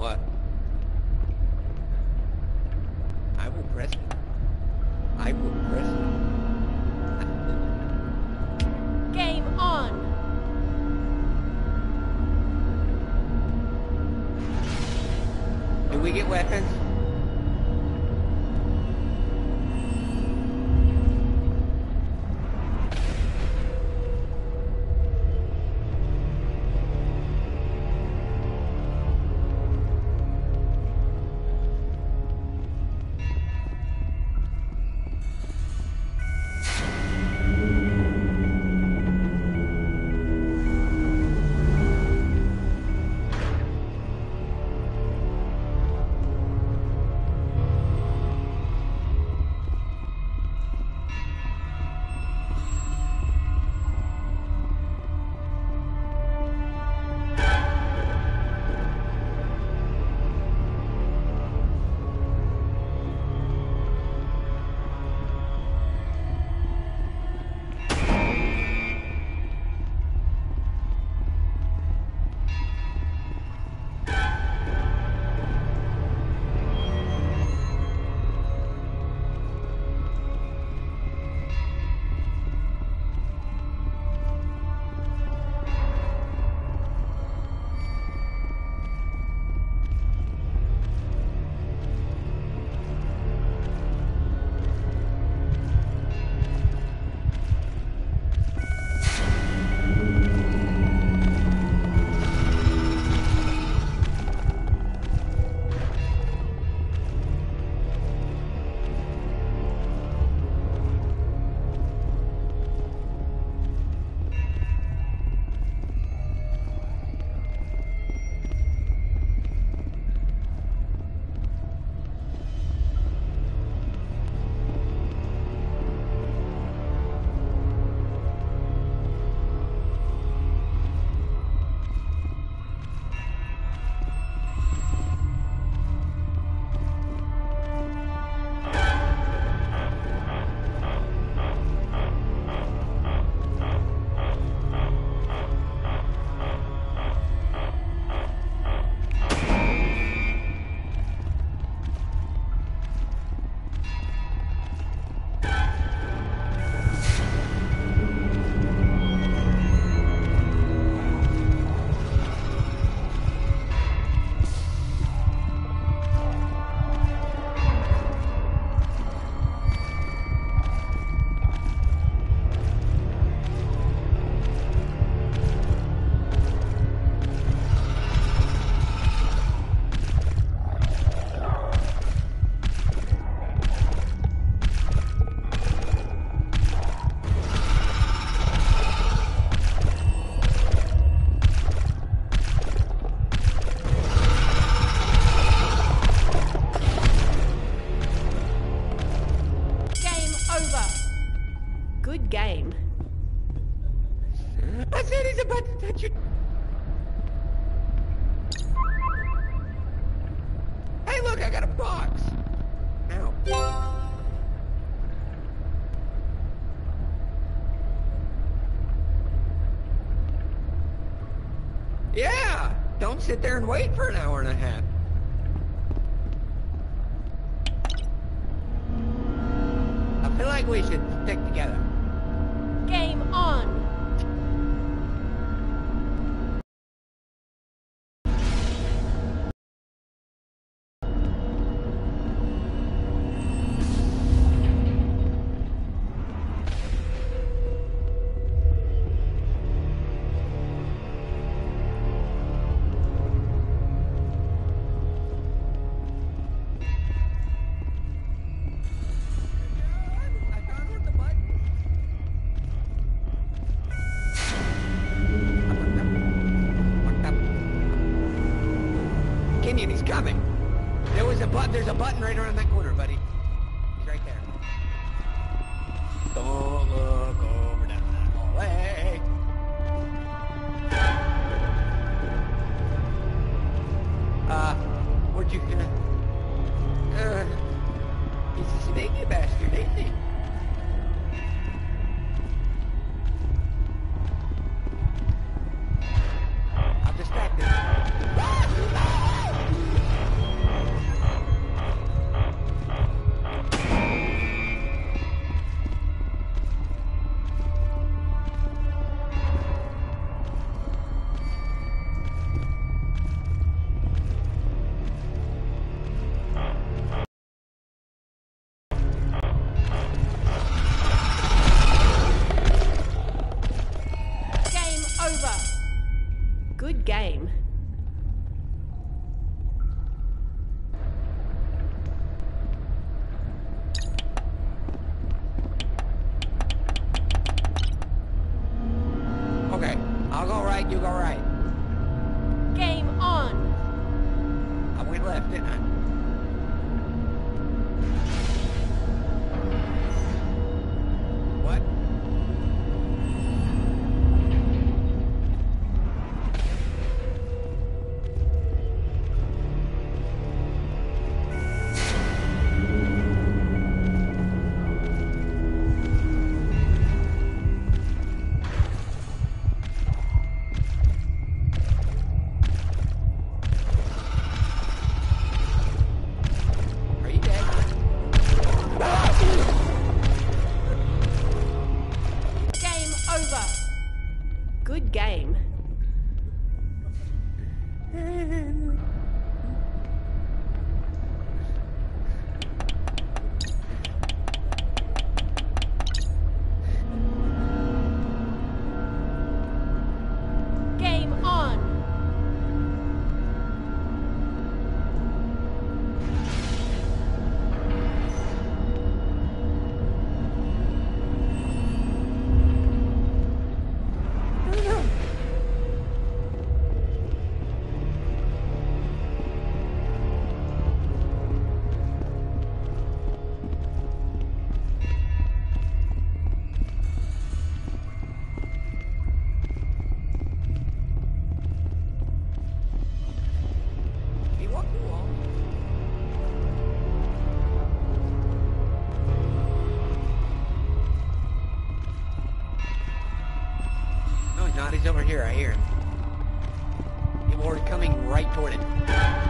What? I will press it. I will press it. Game on! Do we get weapons? Box. Ow. Yeah, don't sit there and wait for an hour and a half. I feel like we should stick together. Game on! Right around that corner, buddy. left, didn't I? Right toward it.